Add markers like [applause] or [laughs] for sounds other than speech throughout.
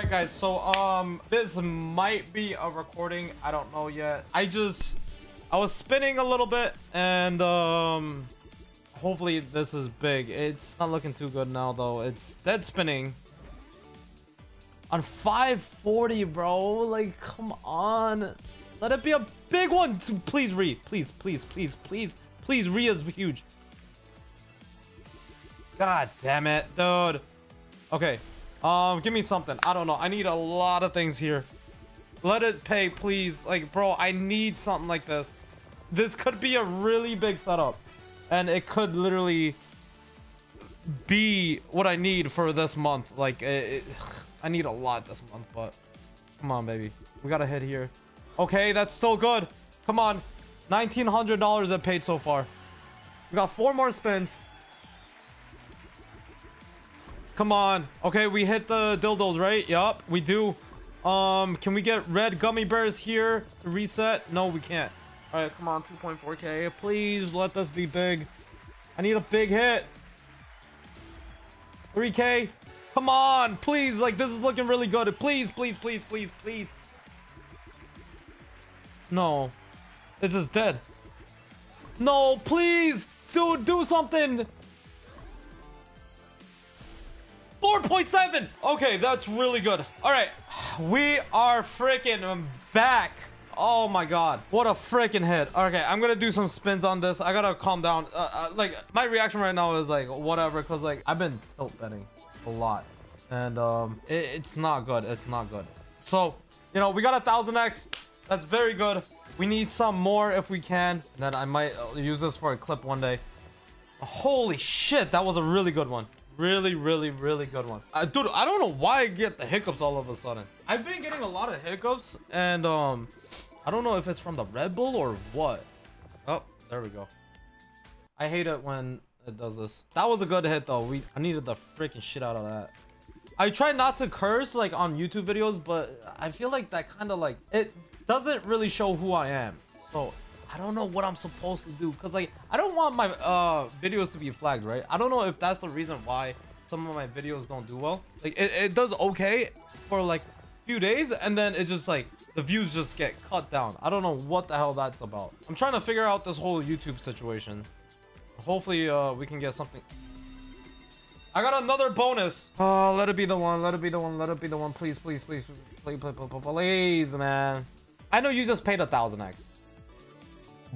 right, guys. So, um, this might be a recording. I don't know yet. I just, I was spinning a little bit, and um, hopefully this is big. It's not looking too good now, though. It's dead spinning on 540, bro. Like, come on. Let it be a big one. Please, Re. Please, please, please, please, please. Re is huge. God damn it, dude. Okay. Um, give me something. I don't know. I need a lot of things here. Let it pay, please. Like, bro, I need something like this. This could be a really big setup. And it could literally be what I need for this month. Like, it, it, I need a lot this month, but come on, baby. We got to hit here. Okay, that's still good. Come on. $1,900 it paid so far. We got four more spins. Come on. Okay, we hit the dildos, right? Yup, we do. Um, can we get red gummy bears here to reset? No, we can't. All right, come on, 2.4k. Please let this be big. I need a big hit. 3k. Come on, please. Like, this is looking really good. Please, please, please, please, please. No. It's just dead. No, please. Dude, do something. 4.7. Okay, that's really good. All right, we are freaking back. Oh my god, what a freaking hit. Okay, I'm gonna do some spins on this. I gotta calm down. Uh, uh, like, my reaction right now is like, whatever, because like, I've been tilt betting a lot. And um, it, it's not good. It's not good. So, you know, we got a 1000x. That's very good. We need some more if we can. And then I might uh, use this for a clip one day. Holy shit, that was a really good one. Really, really, really good one. Uh, dude, I don't know why I get the hiccups all of a sudden. I've been getting a lot of hiccups and um, I don't know if it's from the Red Bull or what. Oh, there we go. I hate it when it does this. That was a good hit though. We I needed the freaking shit out of that. I try not to curse like on YouTube videos, but I feel like that kind of like it doesn't really show who I am. So I don't know what I'm supposed to do because like I don't want my uh videos to be flagged, right? I don't know if that's the reason why some of my videos don't do well. Like it, it does okay for like a few days and then it just like the views just get cut down. I don't know what the hell that's about. I'm trying to figure out this whole YouTube situation. Hopefully uh we can get something. I got another bonus. Oh, let it be the one. Let it be the one. Let it be the one. Please, please, please, please, please, please, please, please man. I know you just paid a thousand X.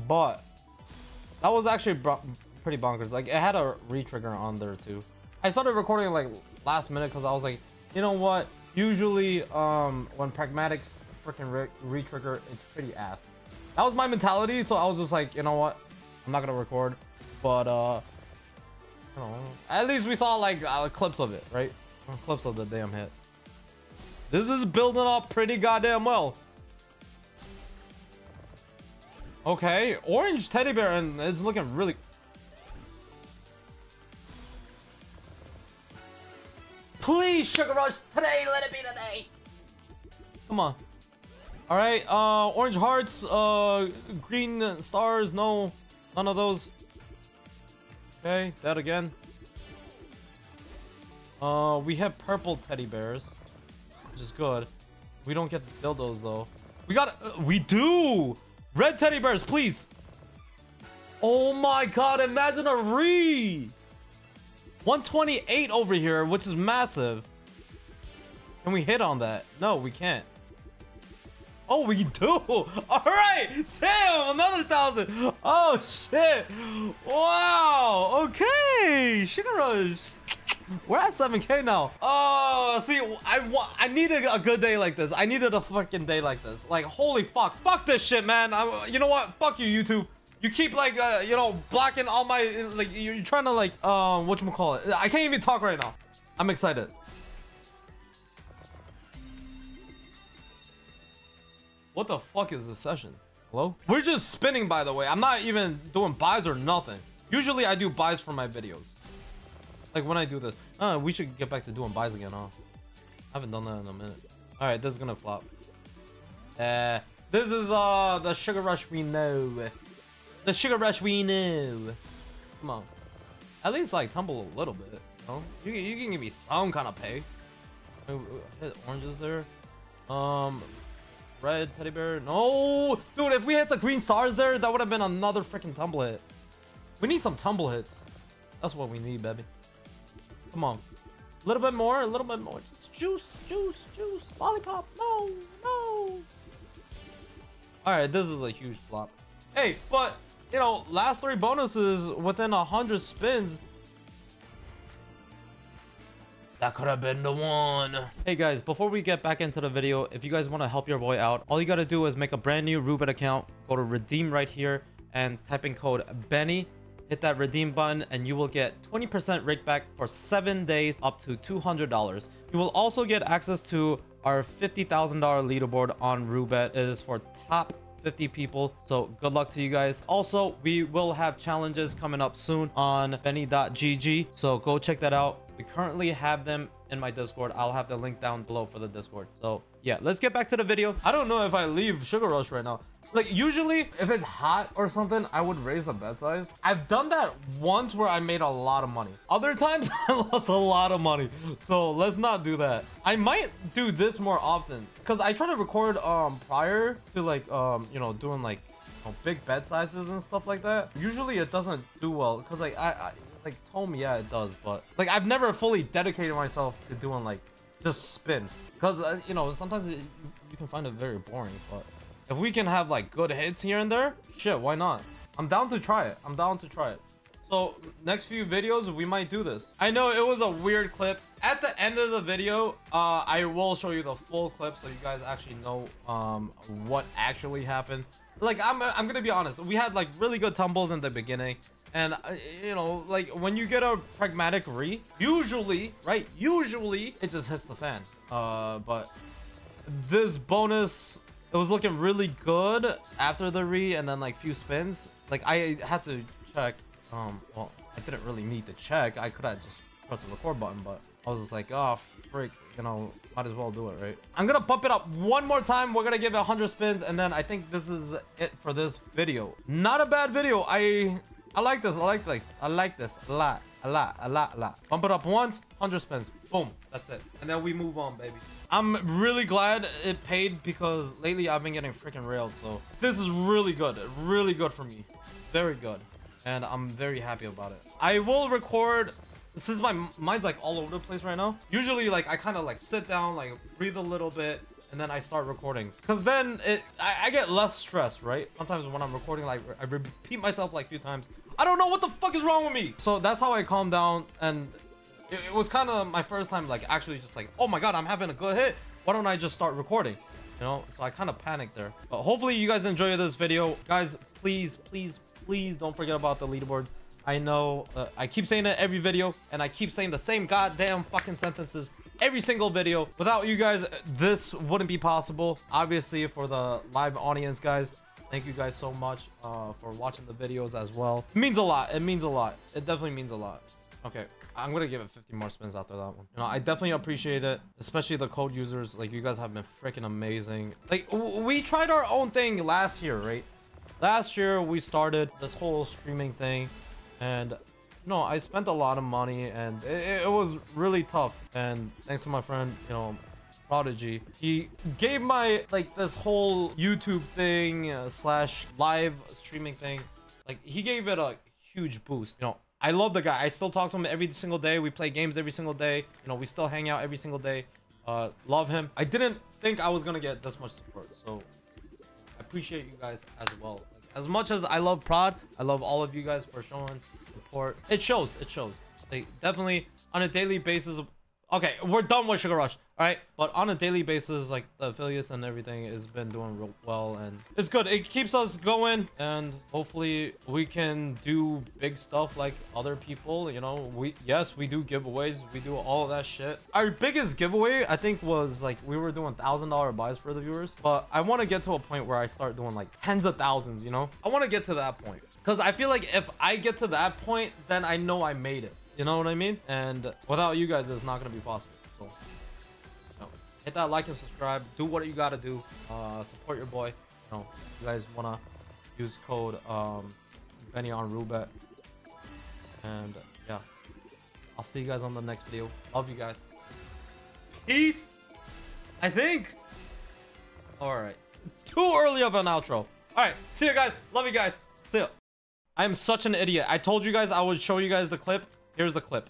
But that was actually pretty bonkers. Like it had a re-trigger on there too. I started recording like last minute because I was like, you know what? Usually, um, when pragmatic freaking re-trigger, it's pretty ass. That was my mentality, so I was just like, you know what? I'm not gonna record, but uh, at least we saw like uh, clips of it, right? Clips of the damn hit. This is building up pretty goddamn well. Okay, orange teddy bear and it's looking really... Please, Sugar Rush, today, let it be today. Come on. All right, uh, orange hearts, uh, green stars, no, none of those. Okay, that again. Uh, we have purple teddy bears, which is good. We don't get the dildos though. We got, uh, we do! Red teddy bears, please. Oh my god, imagine a re. 128 over here, which is massive. Can we hit on that? No, we can't. Oh, we do. [laughs] All right. Damn, another thousand. Oh, shit. Wow. Okay. Rush. We're at 7k now. Oh, see, I want, I needed a good day like this. I needed a fucking day like this. Like, holy fuck. Fuck this shit, man. I, you know what? Fuck you, YouTube. You keep like, uh, you know, blocking all my, like, you're trying to like, um, uh, whatchamacallit. I can't even talk right now. I'm excited. What the fuck is this session? Hello? We're just spinning, by the way. I'm not even doing buys or nothing. Usually I do buys for my videos. Like when I do this. Uh, we should get back to doing buys again, huh? I haven't done that in a minute. All right, this is gonna flop. Uh, this is uh the sugar rush we know. The sugar rush we know. Come on. At least like tumble a little bit. You, know? you, you can give me some kind of pay. Uh, Hit oranges there. Um, red teddy bear. No, dude. If we hit the green stars there, that would have been another freaking tumble hit. We need some tumble hits. That's what we need, baby. Come on. A little bit more, a little bit more. Just juice, juice, juice. Lollipop. No, no. Alright, this is a huge flop. Hey, but, you know, last three bonuses within a 100 spins. That could have been the one. Hey guys, before we get back into the video, if you guys want to help your boy out, all you got to do is make a brand new Roobet account, go to redeem right here, and type in code BENNY hit that redeem button and you will get 20% rake back for seven days up to $200. You will also get access to our $50,000 leaderboard on Roobet. It is for top 50 people. So good luck to you guys. Also, we will have challenges coming up soon on benny.gg. So go check that out. We currently have them in my Discord. I'll have the link down below for the Discord. So yeah, let's get back to the video. I don't know if I leave Sugar Rush right now. Like usually if it's hot or something, I would raise the bet size. I've done that once where I made a lot of money. Other times [laughs] I lost a lot of money. So let's not do that. I might do this more often because I try to record um prior to like um you know doing like you know, big bet sizes and stuff like that. Usually it doesn't do well because like I, I like me yeah it does but like I've never fully dedicated myself to doing like just spins because uh, you know sometimes it, you, you can find it very boring but if we can have like good hits here and there, shit, why not? I'm down to try it. I'm down to try it. So next few videos, we might do this. I know it was a weird clip. At the end of the video, uh, I will show you the full clip so you guys actually know um, what actually happened. Like, I'm, I'm gonna be honest. We had like really good tumbles in the beginning. And, uh, you know, like when you get a pragmatic re, usually, right? Usually it just hits the fan. Uh, but this bonus it was looking really good after the re and then like few spins. Like I had to check. Um, well, I didn't really need to check. I could have just pressed the record button, but I was just like, oh, freak, you know, might as well do it, right? I'm gonna pump it up one more time. We're gonna give it 100 spins, and then I think this is it for this video. Not a bad video. I I like this. I like this. I like this a lot. A lot, a lot, a lot. Bump it up once, 100 spins. Boom. That's it. And then we move on, baby. I'm really glad it paid because lately I've been getting freaking railed. So this is really good. Really good for me. Very good. And I'm very happy about it. I will record since my mind's like all over the place right now. Usually like I kind of like sit down, like breathe a little bit, and then I start recording. Because then it, I, I, get less stress, right? Sometimes when I'm recording, like I repeat myself like a few times. I don't know what the fuck is wrong with me. So that's how I calm down. And it, it was kind of my first time like actually just like, oh my God, I'm having a good hit. Why don't I just start recording? You know, so I kind of panicked there. But hopefully you guys enjoy this video. Guys, please, please, please don't forget about the leaderboards. I know uh, I keep saying it every video and I keep saying the same goddamn fucking sentences every single video. Without you guys, this wouldn't be possible. Obviously, for the live audience, guys, thank you guys so much uh, for watching the videos as well. It means a lot. It means a lot. It definitely means a lot. Okay, I'm gonna give it 50 more spins after that one. You know, I definitely appreciate it, especially the code users. Like, you guys have been freaking amazing. Like, we tried our own thing last year, right? Last year, we started this whole streaming thing, and no, I spent a lot of money and it, it, was really tough. And thanks to my friend, you know, Prodigy, he gave my like this whole YouTube thing uh, slash live streaming thing. Like he gave it a huge boost. You know, I love the guy. I still talk to him every single day. We play games every single day. You know, we still hang out every single day. Uh, love him. I didn't think I was gonna get this much support, so I appreciate you guys as well. As much as I love Prod, I love all of you guys for showing support. It shows. It shows. Like definitely on a daily basis. Okay, we're done with Sugar Rush. All right, but on a daily basis, like the affiliates and everything has been doing real well, and it's good. It keeps us going, and hopefully we can do big stuff like other people. You know, we yes, we do giveaways, we do all of that shit. Our biggest giveaway, I think, was like we were doing thousand dollar buys for the viewers, but I want to get to a point where I start doing like tens of thousands. You know, I want to get to that point because I feel like if I get to that point, then I know I made it. You know what I mean? And without you guys, it's not gonna be possible. So, you know, hit that like and subscribe. Do what you gotta do. Uh, support your boy. You know, you guys wanna use code um, Benny on Roobet. And yeah, I'll see you guys on the next video. Love you guys. Peace. I think. All right. Too early of an outro. All right. See you guys. Love you guys. See ya. I am such an idiot. I told you guys I would show you guys the clip. Here's the clip.